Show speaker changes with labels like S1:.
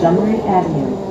S1: Montgomery Avenue.